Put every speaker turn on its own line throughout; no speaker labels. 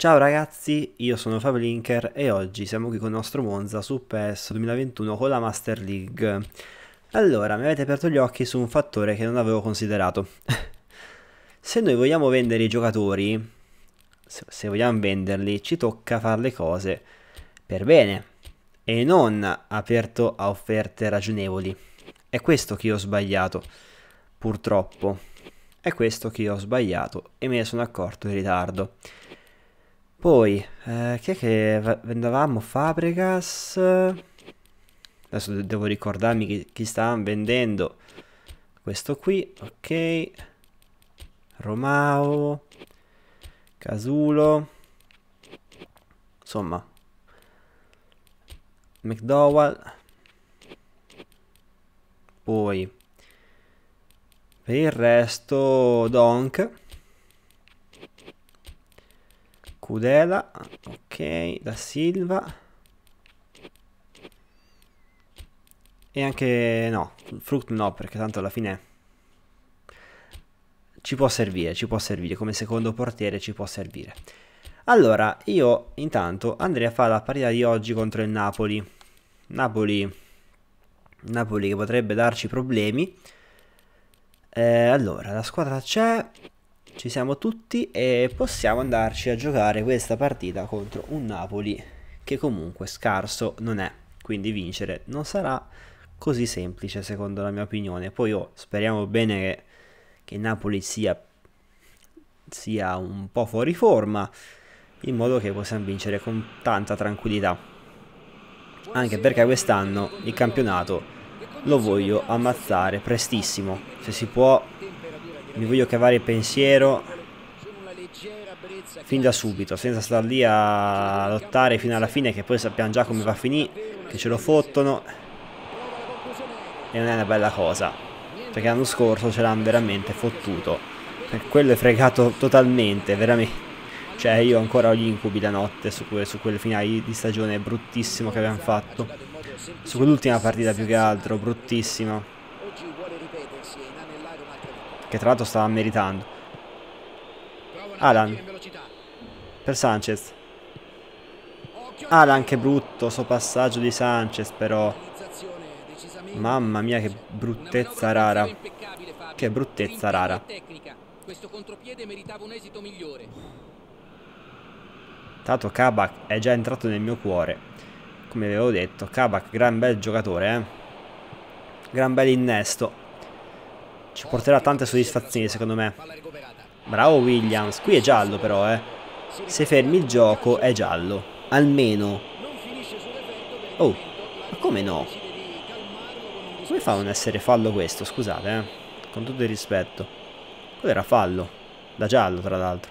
Ciao ragazzi, io sono Fablinker e oggi siamo qui con il nostro Monza su PES 2021 con la Master League. Allora, mi avete aperto gli occhi su un fattore che non avevo considerato. se noi vogliamo vendere i giocatori, se vogliamo venderli, ci tocca fare le cose per bene e non aperto a offerte ragionevoli. È questo che io ho sbagliato, purtroppo. È questo che io ho sbagliato e me ne sono accorto in ritardo. Poi, eh, chi è che vendavamo? Fabregas. Adesso devo ricordarmi chi, chi stavamo vendendo. Questo qui, ok. Romao. Casulo. Insomma. McDowell. Poi. Per il resto, Donk. Cudela, ok, da Silva. E anche no, Fruit no, perché tanto alla fine ci può servire, ci può servire, come secondo portiere ci può servire. Allora, io intanto andrei a fare la partita di oggi contro il Napoli. Napoli, Napoli che potrebbe darci problemi. Eh, allora, la squadra c'è, ci siamo tutti e possiamo andarci a giocare questa partita contro un Napoli che comunque scarso non è, quindi vincere non sarà così semplice secondo la mia opinione. Poi oh, speriamo bene che, che Napoli sia, sia un po' fuori forma in modo che possiamo vincere con tanta tranquillità. Anche perché quest'anno il campionato lo voglio ammazzare prestissimo. Se si può mi voglio cavare il pensiero fin da subito, senza stare lì a lottare fino alla fine, che poi sappiamo già come va a finire, che ce lo fottono. E non è una bella cosa, perché l'anno scorso ce l'hanno veramente fottuto. Quello è fregato totalmente, veramente. Cioè io ancora ho gli incubi la notte su, que su quel finale di stagione bruttissimo che abbiamo fatto. Su quell'ultima partita più che altro, bruttissimo che tra l'altro stava meritando. Alan. Per Sanchez. Alan che brutto, so passaggio di Sanchez però. Mamma mia che bruttezza rara. Che bruttezza rara. Tanto Kabak è già entrato nel mio cuore. Come avevo detto, Kabak gran bel giocatore, eh. Gran bel innesto. Ci porterà tante soddisfazioni secondo me. Bravo Williams. Qui è giallo però, eh. Se fermi il gioco è giallo. Almeno. Oh, ma come no? Come fa a non essere fallo questo? Scusate, eh. Con tutto il rispetto. Quello era fallo. Da giallo, tra l'altro.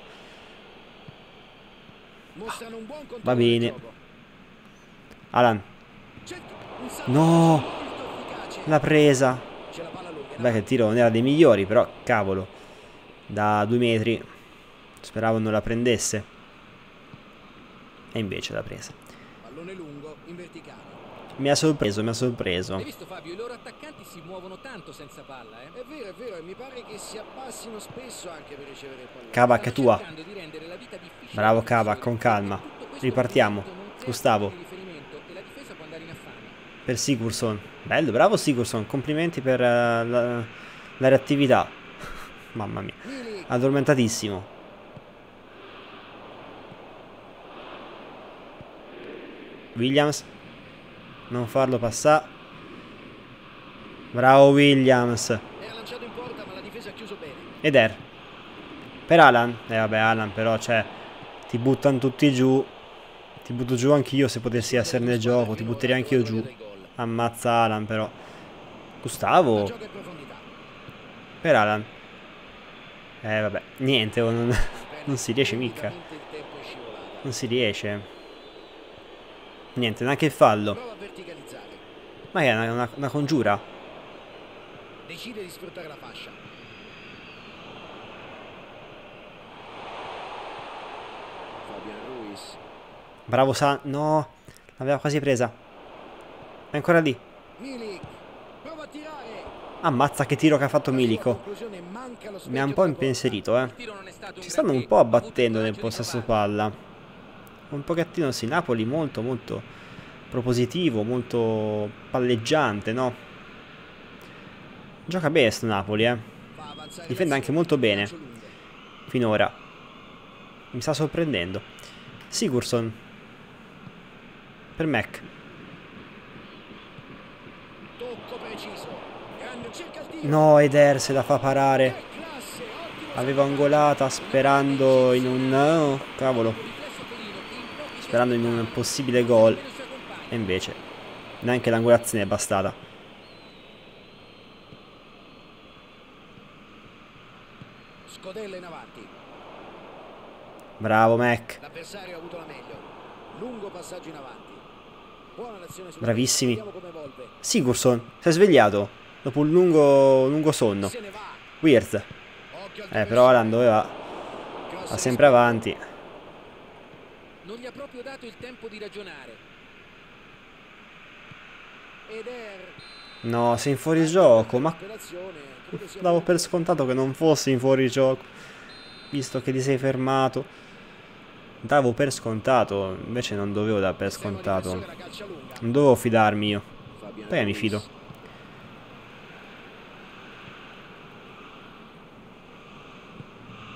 Va bene. Alan. No! L'ha presa. Beh, che il tiro non era dei migliori, però cavolo. Da due metri speravo non la prendesse. E invece l'ha presa. Pallone lungo in verticale. Mi ha sorpreso, mi ha sorpreso. Hai visto Fabio, i loro attaccanti si muovono tanto senza palla, eh? È vero, è vero, e mi pare che si abbassino spesso anche per ricevere il pallone. Kavak è tua. Bravo Kavak, con calma. Ripartiamo. Gustavo. Per Sigurdsson. Bello, bravo Sigurdsson, complimenti per uh, la, la reattività. Mamma mia, addormentatissimo. Williams, non farlo passare. Bravo Williams. Ed Er. Per Alan. Eh vabbè Alan però cioè ti buttano tutti giù. Ti butto giù anch'io se potessi essere nel gioco. Ti butterei anch'io giù. Ammazza Alan però. Gustavo. Per Alan. Eh vabbè. Niente, oh, non, non si riesce mica. Non si riesce. Niente, neanche il fallo. Ma è una, una, una congiura? Decide di sfruttare la fascia. Bravo San... No, l'aveva quasi presa. È ancora lì. Ammazza che tiro che ha fatto Milico. Mi ha un po' impensierito, eh. Ci stanno un po' abbattendo nel possesso palla. Un pochettino sì, Napoli molto molto propositivo, molto palleggiante, no? Gioca bene sto Napoli, eh. Difende anche molto bene. Finora. Mi sta sorprendendo. Sigurdsson. Per Mac. No, Eder se la fa parare. Aveva angolata sperando in un... Oh, cavolo. Sperando in un possibile gol. E invece neanche l'angolazione è bastata. Scodella in avanti. Bravo Mac. L'avversario ha avuto la meglio. Lungo passaggio in avanti. Bravissimi. Sigurdsson, si è svegliato dopo un lungo, lungo sonno. Weird. Eh, però Alan doveva... Va sempre avanti. Non gli ha proprio dato il tempo di ragionare. No, sei in fuorigioco, ma... Davo per scontato che non fossi in fuorigioco. Visto che ti sei fermato. Davo per scontato, invece non dovevo dare per scontato. Non dovevo fidarmi io. Poi mi fido.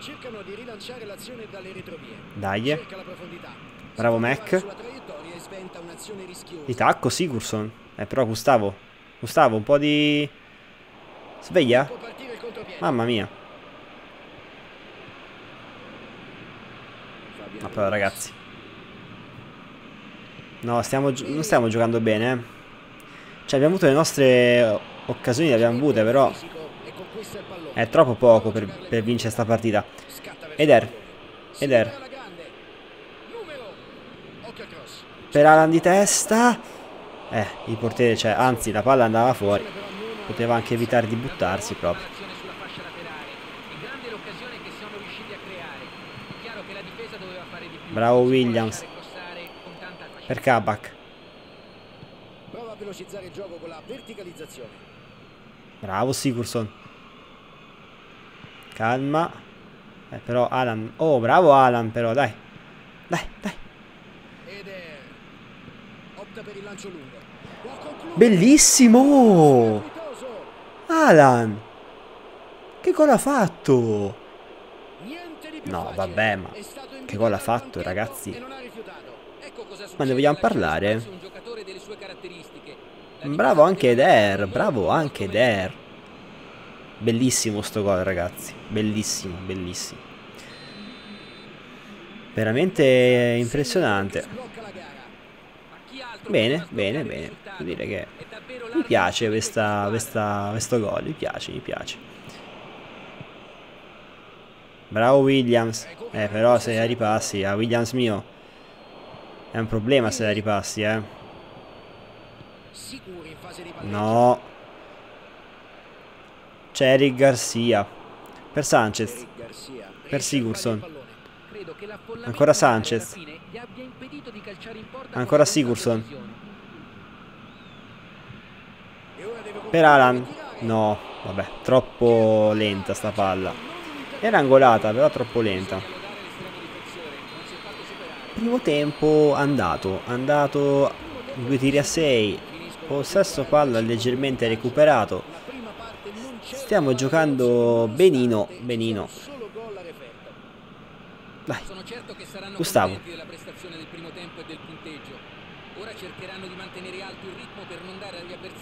cercano di rilanciare l'azione dalle retrovie. Dai. Bravo Mac. Di tacco Sigurdsson. Eh però Gustavo. Gustavo, un po' di... Sveglia? Mamma mia. Ma però ragazzi. No, stiamo non stiamo giocando bene. Eh. Cioè abbiamo avuto le nostre occasioni, le abbiamo avute, però... È troppo poco per, per vincere sta partita. Eder. Eder. Per Alan di testa. Eh, il portiere c'è. Anzi, la palla andava fuori. Poteva anche evitare di buttarsi proprio. Bravo Williams. Per Kabak. Bravo Sigurdsson. Calma. Eh, però Alan... Oh, bravo Alan, però, dai. Dai, dai. Bellissimo! Alan! Che gol ha fatto? No, vabbè, ma... Che gol ha fatto, ragazzi? Ecco ma ne vogliamo parlare? Bravo anche Eder, bravo anche Eder. Bellissimo sto gol ragazzi, bellissimo, bellissimo. Veramente impressionante. Bene, bene, bene. Devo dire che mi piace questa, questa, questo gol, mi piace, mi piace. Bravo Williams. Eh, però se la ripassi, a Williams mio. È un problema se la ripassi, eh. No. C'è Eric Garcia. Per Sanchez. Per Sigurdsson. Ancora Sanchez. Ancora Sigurdsson. Per Alan. No, vabbè, troppo lenta sta palla. Era angolata, però troppo lenta. Primo tempo andato, andato due tiri a 6. Possesso palla leggermente recuperato Stiamo giocando benino, benino. Dai. Gustavo.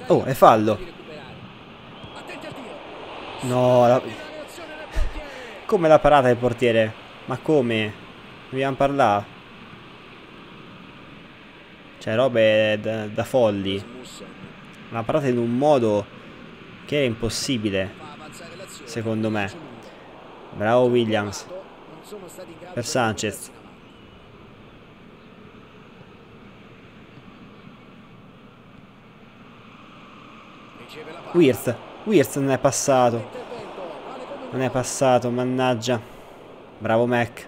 Oh, è fallo. No, la... come la parata del portiere? Ma come? Dobbiamo parlare? Cioè, robe da, da folli. La parata in un modo che era impossibile, secondo me. Bravo Williams. Per Sanchez. Wirth. Wirth non è passato. Non è passato, mannaggia. Bravo Mac.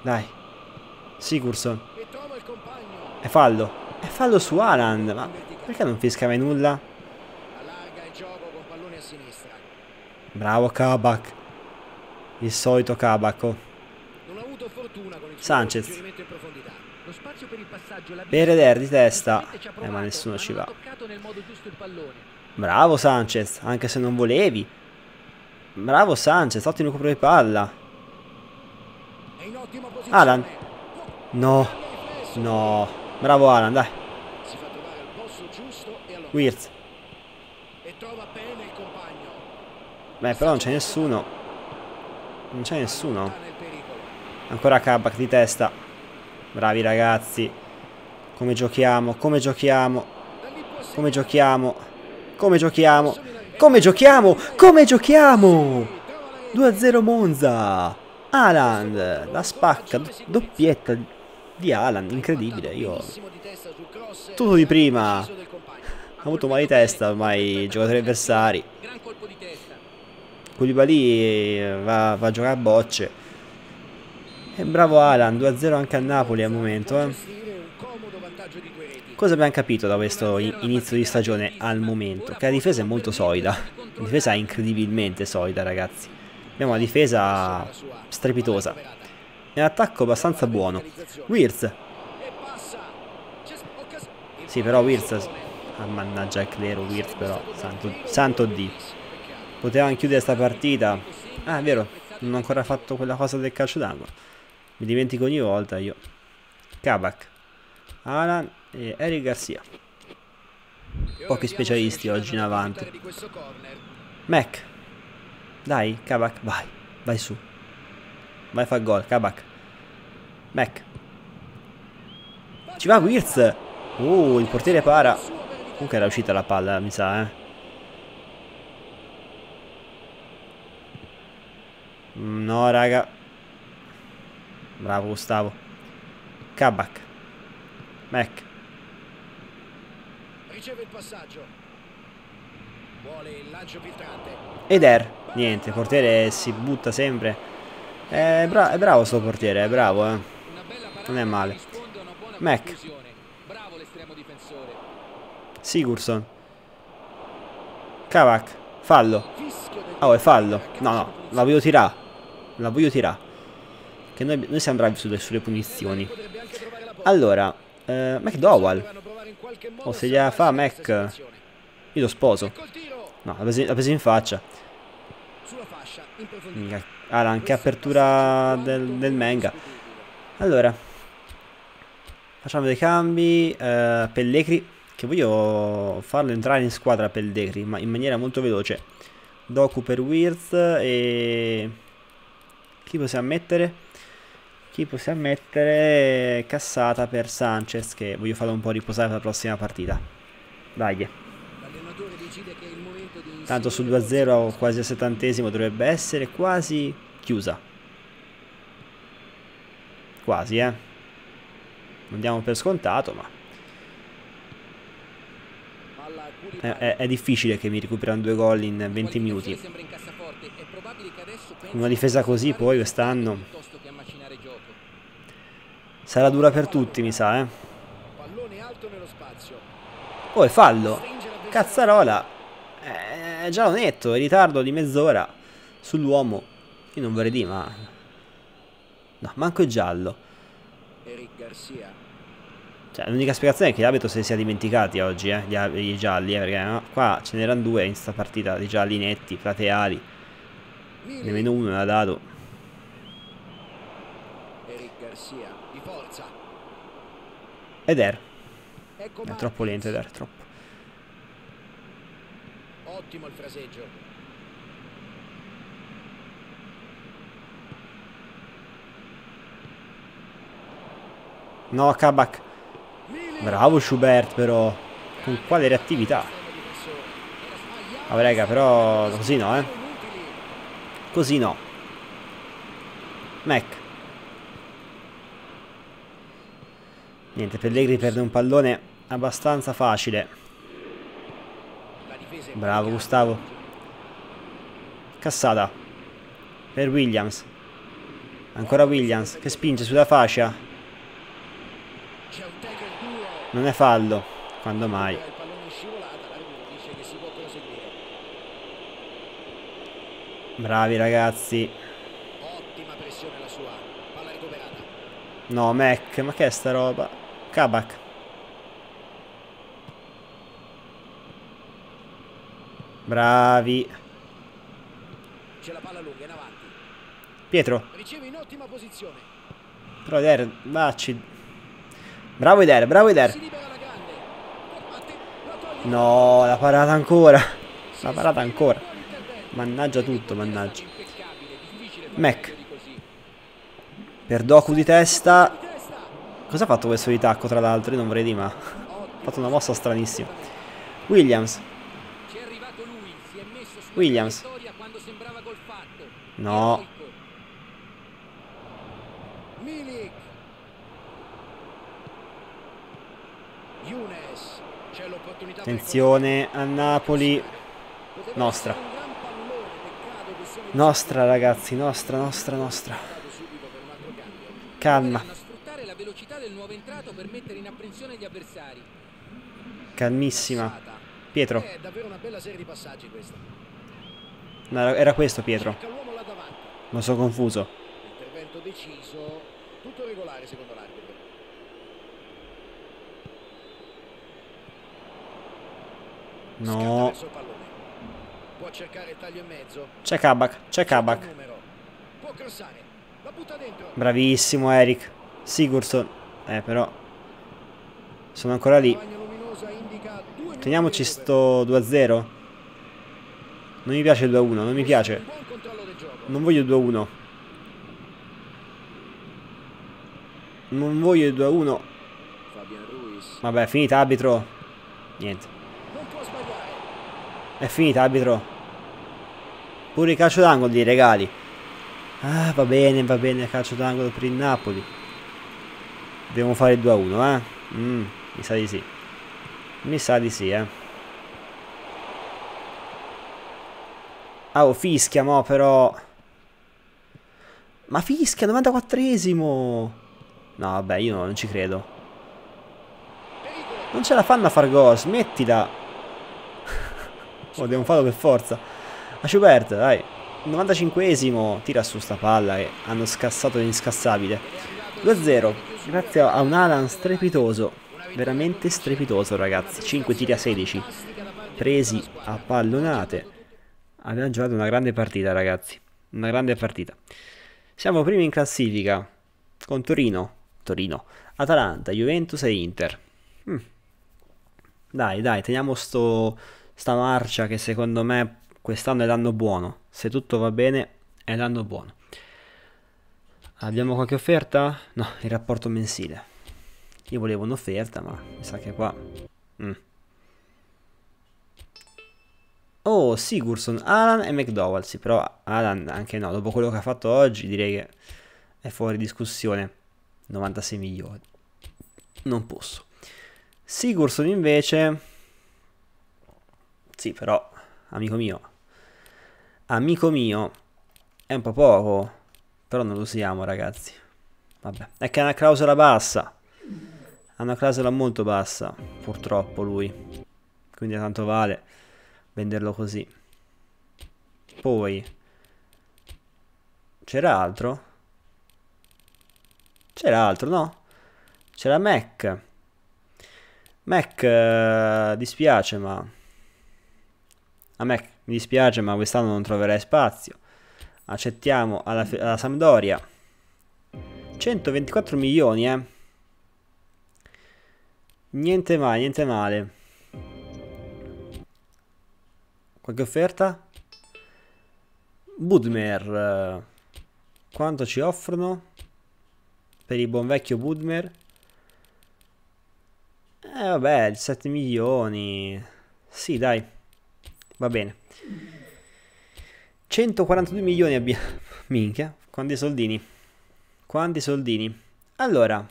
Dai. Sigurdsson. È fallo. È fallo su Alan. Ma perché non fischia mai nulla? Bravo Kabak. Il solito Kabak. Oh. Sanchez. Per Eder di testa. Eh, ma nessuno ci va. Bravo Sanchez, anche se non volevi. Bravo Sanchez, ottimo recupero di palla. Alan. No. No. Bravo Alan, dai. Wirtz. Beh, però non c'è nessuno. Non c'è nessuno. Ancora Kabak di testa. Bravi ragazzi. Come giochiamo, come giochiamo. Come giochiamo. Come giochiamo. Come giochiamo. Come giochiamo. 2-0 Monza. Alan. La spacca. Doppietta di Alan. Incredibile. Io... Tutto di prima. Ha avuto mal di testa ormai i giocatori avversari. Koulibaly va, va a giocare a bocce. E bravo Alan, 2-0 anche a Napoli al momento. Eh. Cosa abbiamo capito da questo inizio di stagione al momento? Che la difesa è molto solida. La difesa è incredibilmente solida, ragazzi. Abbiamo una difesa strepitosa. E un attacco abbastanza buono. Wirtz. Sì, però Wirtz... Ah, mannaggia, è Clero, Wirtz però. Santo, santo D. Potevamo chiudere sta partita. Ah, è vero, non ho ancora fatto quella cosa del calcio d'angolo. Mi dimentico ogni volta io. Kabak. Alan e Eric Garcia. Pochi specialisti oggi in avanti. Mac. Dai, Kabak, vai. Vai su. Vai a fare gol, Kabak. Mac. Ci va Wirtz. Uh, il portiere para. Comunque era uscita la palla, mi sa, eh. No, raga. Bravo Gustavo. Kabak. Mac. Riceve il passaggio. Vuole il lancio filtrante. Eder. Niente, il portiere si butta sempre. È, bra è bravo sto portiere, è bravo, eh. Non è male. Mac. Sigurdsson. Kavak. Fallo. Oh, è fallo. No, no, la voglio tirare. La voglio tirare. Che noi, noi siamo bravi sulle, sulle punizioni. Allora, eh, McDowell. Oh, se gliela fa Mac. Io lo sposo. No, l'ha preso, in faccia. Alan, che apertura del, del Menga. Allora. Facciamo dei cambi. Eh, Pellegri. Che voglio farlo entrare in squadra Pellegri, ma in maniera molto veloce. Doku per Wirth e... Chi possiamo mettere? Chi possiamo mettere? Cassata per Sanchez che voglio farlo un po' riposare per la prossima partita. Dai. Tanto sul 2-0 quasi al settantesimo dovrebbe essere quasi chiusa. Quasi, eh. Non diamo per scontato, ma... È, è, è difficile che mi recuperano due gol in 20 minuti. Una difesa così poi quest'anno sarà dura per tutti, mi sa, eh. Oh, è fallo. Cazzarola. Eh, già l'ho netto, in ritardo di mezz'ora sull'uomo. Io non vorrei dire, ma... No, manco il giallo. Cioè, l'unica spiegazione è che l'abito se li sia dimenticati oggi, eh, gli, gli gialli, eh, perché no? qua ce n'erano due in sta partita di gialli netti, plateali. Nemmeno uno l'ha dato. Eder. È troppo lento Eder, troppo. Ottimo il fraseggio. No, Kabak. Bravo Schubert però. Con quale reattività. Vabbè raga, però così no, eh. Così no. Mac. Niente, Pellegrini perde un pallone abbastanza facile. Bravo Gustavo. Cassata. Per Williams. Ancora Williams che spinge sulla fascia. Non è fallo. Quando mai? Bravi ragazzi.
pressione la sua. Palla recuperata.
No, Mac, ma che è sta roba? Kabak. Bravi.
C'è la palla lunga in avanti.
Pietro.
Riceve in ottima posizione.
Però Eder, vacci. Bravo Eder, bravo Eder. No, la parata ancora. La parata ancora. Mannaggia tutto, mannaggia. Mac. Per Doku di testa. Cosa ha fatto questo di tacco tra l'altro? Io non vorrei di ma. Ha fatto una mossa stranissima. Williams.
Ci è arrivato lui, si è messo sulla
Williams.
traiettoria quando sembrava col fatto.
No.
Eroico. Milik. Younes. C'è l'opportunità per
Attenzione a Napoli. Nostra. Nostra ragazzi, nostra, nostra, nostra. Calma, calmissima. Pietro. No, era- questo Pietro. Non sono confuso.
Intervento deciso, tutto regolare secondo l'arbitro. Scatta
No.
verso il pallone. Può cercare il taglio in mezzo.
C'è Kabak, c'è Kabak. Bravissimo Eric. Sigurdsson. Eh però. Sono ancora lì. Teniamoci sto 2-0. Non mi piace il 2-1, non mi piace. Non voglio il 2-1. Non voglio il 2-1.
Fabian Ruiz.
Vabbè, finita arbitro. Niente. È finita arbitro. Pure il calcio d'angolo di regali. Ah, va bene, va bene, calcio d'angolo per il Napoli. Dobbiamo fare il 2-1, eh? Mm, mi sa di sì. Mi sa di sì, eh. Ah, oh, fischia, mo, però... Ma fischia, 94esimo! No, vabbè, io non ci credo. Non ce la fanno a far gol, smettila. Oh, dobbiamo farlo per forza. A Schubert, dai. 95esimo, tira su sta palla che hanno scassato l'inscassabile. 2-0, grazie a un Alan strepitoso. Veramente strepitoso, ragazzi. 5 tiri a 16, presi a pallonate. Abbiamo giocato una grande partita, ragazzi. Una grande partita. Siamo primi in classifica con Torino, Torino, Atalanta, Juventus e Inter. Mm. Dai, dai, teniamo sto, sta marcia che secondo me quest'anno è l'anno buono. Se tutto va bene, è l'anno buono. Abbiamo qualche offerta? No, il rapporto mensile. Io volevo un'offerta, ma mi sa che qua... Mm. Oh, Sigurdsson, Alan e McDowell. Sì, però Alan anche no. Dopo quello che ha fatto oggi, direi che è fuori discussione. 96 milioni. Non posso. Sigurdsson invece... Sì, però, amico mio. Amico mio, è un po' poco. Però non lo usiamo, ragazzi. Vabbè, è che ha una clausola bassa. Ha una clausola molto bassa, purtroppo lui. Quindi tanto vale venderlo così. Poi c'era altro? C'era altro, no? C'era Mac. Mac eh, dispiace, ma a me mi dispiace, ma quest'anno non troverai spazio. Accettiamo alla, alla Sampdoria. 124 milioni, eh. Niente male, niente male. Qualche offerta? Budmer. eh, Quanto ci offrono? Per il buon vecchio Budmer? Eh vabbè, 17 milioni. Sì, dai. Va bene. 142 milioni abbiamo. Minchia, quanti soldini. Quanti soldini. Allora,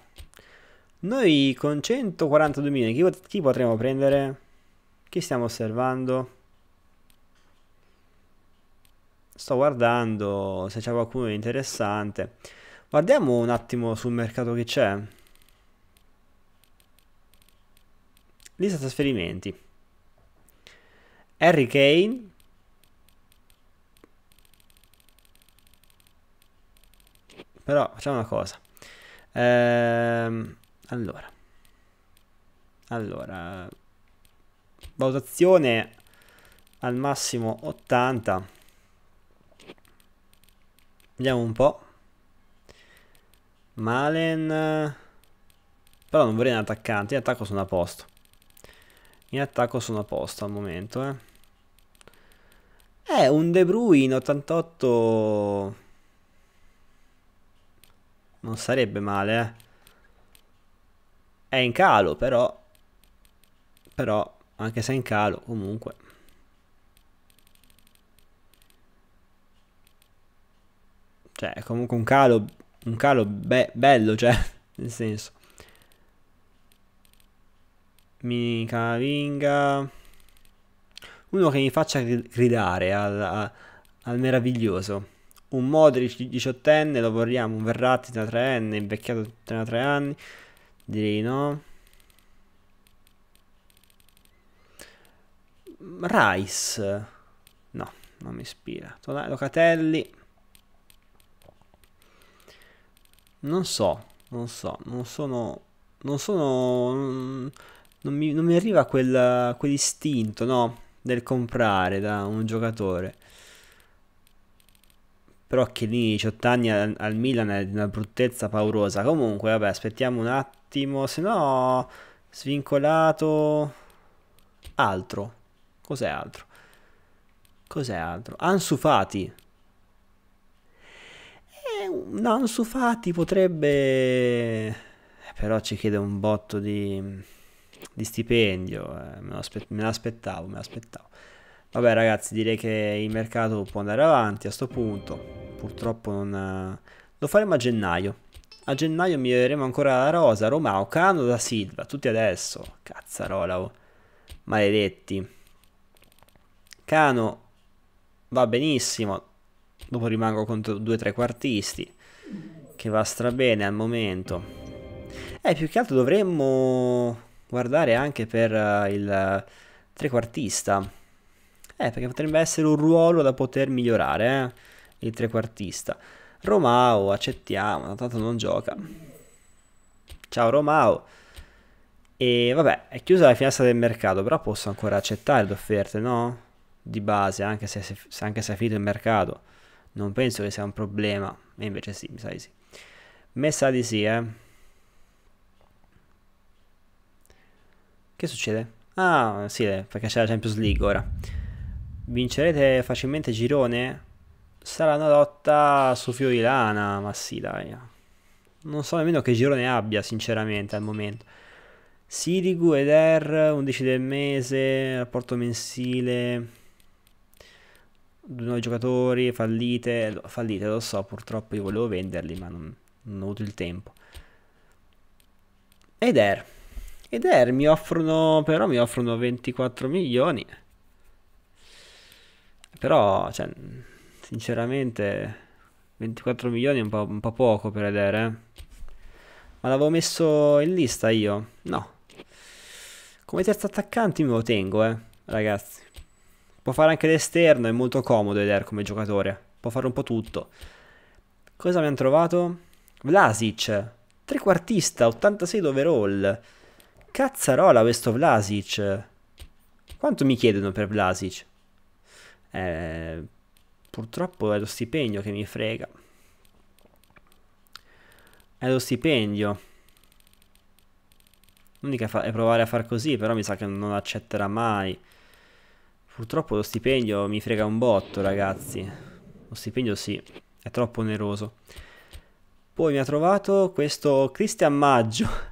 noi con 142 milioni, chi, chi potremo prendere? Chi stiamo osservando? Sto guardando se c'è qualcuno interessante. Guardiamo un attimo sul mercato che c'è. Lista trasferimenti. Harry Kane. Però facciamo una cosa. Ehm, allora. Allora. Valutazione al massimo 80. Vediamo un po'. Malen. Però non vorrei un attaccante. In attacco sono a posto. In attacco sono a posto al momento, eh. Eh, un De Bruyne 88 non sarebbe male, eh. È in calo, però però anche se è in calo, comunque. Cioè, è comunque un calo un calo be bello, cioè, nel senso. Mica vinga uno che mi faccia gridare al, al meraviglioso. Un Modric 18enne, lo vorremmo, un Verratti 33enne, invecchiato 33 anni. Direi no. Rice. No, non mi ispira. Locatelli. Non so, non so, non sono... Non sono... Non mi, non mi arriva quel, quell'istinto, no? Del comprare da un giocatore. Però che lì 18 anni al, al, Milan è una bruttezza paurosa. Comunque, vabbè, aspettiamo un attimo. Se no, svincolato. Altro. Cos'è altro? Cos'è altro? Ansu Fati. Eh, un Ansu Fati potrebbe... Però ci chiede un botto di di stipendio, eh, me, me l'aspettavo, me l'aspettavo. Vabbè ragazzi, direi che il mercato può andare avanti a sto punto. Purtroppo non... Lo faremo a gennaio. A gennaio mi vedremo ancora la Rosa, Romao, Cano da Silva, tutti adesso. Cazzarola, oh. Maledetti. Cano va benissimo. Dopo rimango contro due trequartisti. Che va strabene al momento. Eh, più che altro dovremmo guardare anche per uh, il trequartista. Eh, perché potrebbe essere un ruolo da poter migliorare, eh? il trequartista. Romao, accettiamo, tanto non gioca. Ciao Romao. E vabbè, è chiusa la finestra del mercato, però posso ancora accettare le offerte, no? Di base, anche se, se, anche se è finito il mercato. Non penso che sia un problema. E invece sì, mi sa di sì. Me di sì, eh. Che succede? Ah, sì, perché c'è la Champions League ora. Vincerete facilmente girone? Sarà una lotta su filo di lana, ma sì, dai. Non so nemmeno che girone abbia, sinceramente, al momento. Sirigu ed Er, 11 del mese, rapporto mensile. Nuovi giocatori, fallite. Fallite, lo so, purtroppo io volevo venderli, ma non, non ho avuto il tempo. Ed Er. Ed Air mi offrono, però mi offrono 24 milioni. Però, cioè, sinceramente, 24 milioni è un po', un po poco per Eder, eh. Ma l'avevo messo in lista io? No. Come terzo attaccante me lo tengo, eh, ragazzi. Può fare anche l'esterno, è molto comodo Eder come giocatore. Può fare un po' tutto. Cosa hanno trovato? Vlasic, trequartista, 86 overall. Cazzarola questo Vlasic. Quanto mi chiedono per Vlasic? Eh, purtroppo è lo stipendio che mi frega. È lo stipendio. L'unica è provare a far così, però mi sa che non accetterà mai. Purtroppo lo stipendio mi frega un botto, ragazzi. Lo stipendio sì, è troppo oneroso. Poi mi ha trovato questo Christian Maggio.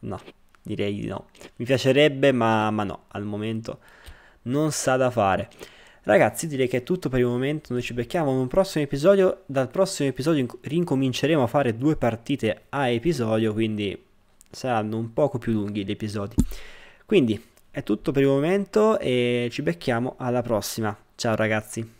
No, direi di no. Mi piacerebbe, ma, ma no, al momento non sa da fare. Ragazzi, direi che è tutto per il momento. Noi ci becchiamo in un prossimo episodio. Dal prossimo episodio rincominceremo a fare due partite a episodio, quindi saranno un poco più lunghi gli episodi. Quindi è tutto per il momento e ci becchiamo alla prossima. Ciao ragazzi.